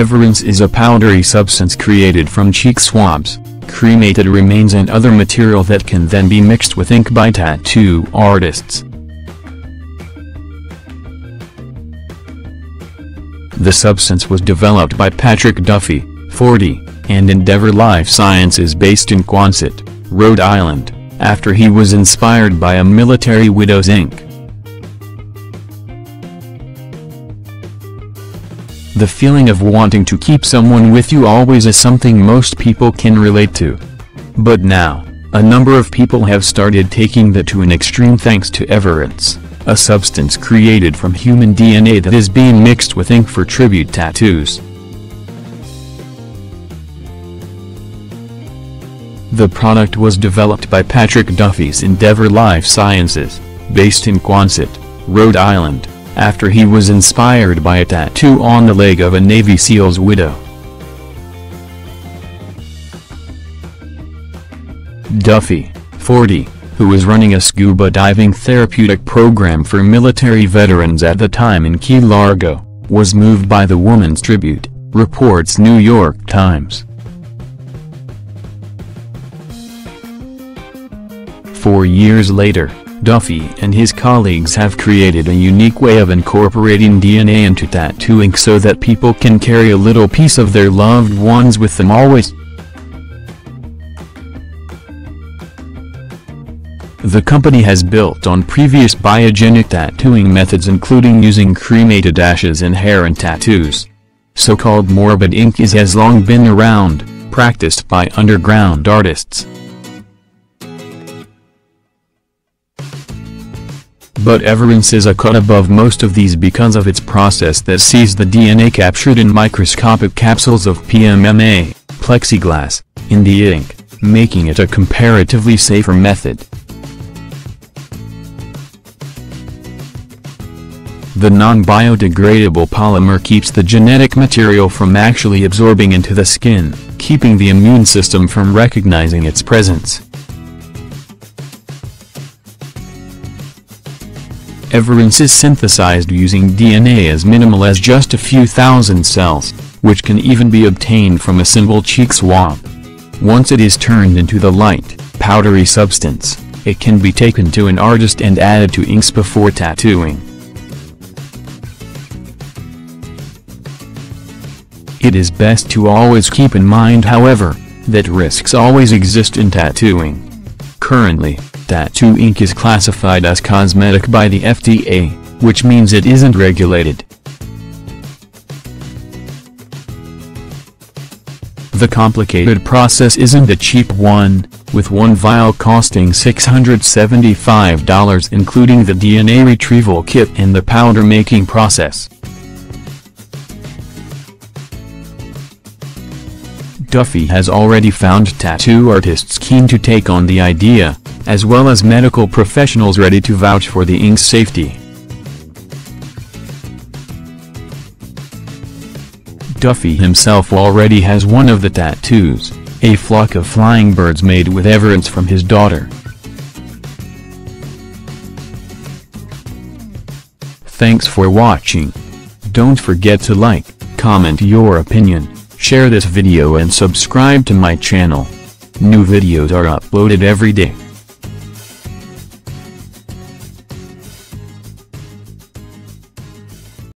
Everence is a powdery substance created from cheek swabs, cremated remains and other material that can then be mixed with ink by tattoo artists. The substance was developed by Patrick Duffy, 40, and Endeavor Life Sciences based in Quonset, Rhode Island, after he was inspired by a military widow's ink. The feeling of wanting to keep someone with you always is something most people can relate to. But now, a number of people have started taking that to an extreme thanks to Everence, a substance created from human DNA that is being mixed with ink for tribute tattoos. The product was developed by Patrick Duffy's Endeavor Life Sciences, based in Quonset, Rhode Island after he was inspired by a tattoo on the leg of a Navy SEAL's widow. Duffy, 40, who was running a scuba diving therapeutic program for military veterans at the time in Key Largo, was moved by the woman's tribute, reports New York Times. Four years later, Duffy and his colleagues have created a unique way of incorporating DNA into tattooing so that people can carry a little piece of their loved ones with them always. The company has built on previous biogenic tattooing methods including using cremated ashes in hair and tattoos. So-called morbid ink is has long been around, practiced by underground artists. But Everence is a cut above most of these because of its process that sees the DNA captured in microscopic capsules of PMMA, plexiglass, in the ink, making it a comparatively safer method. The non-biodegradable polymer keeps the genetic material from actually absorbing into the skin, keeping the immune system from recognizing its presence. Everence is synthesized using DNA as minimal as just a few thousand cells, which can even be obtained from a simple cheek swab. Once it is turned into the light, powdery substance, it can be taken to an artist and added to inks before tattooing. It is best to always keep in mind however, that risks always exist in tattooing. Currently, tattoo ink is classified as cosmetic by the FDA, which means it isn't regulated. The complicated process isn't a cheap one, with one vial costing $675 including the DNA retrieval kit and the powder making process. Duffy has already found tattoo artists keen to take on the idea, as well as medical professionals ready to vouch for the ink's safety. Duffy himself already has one of the tattoos, a flock of flying birds made with Everence from his daughter. Thanks for watching. Don't forget to like, comment your opinion, share this video and subscribe to my channel. New videos are uploaded every day.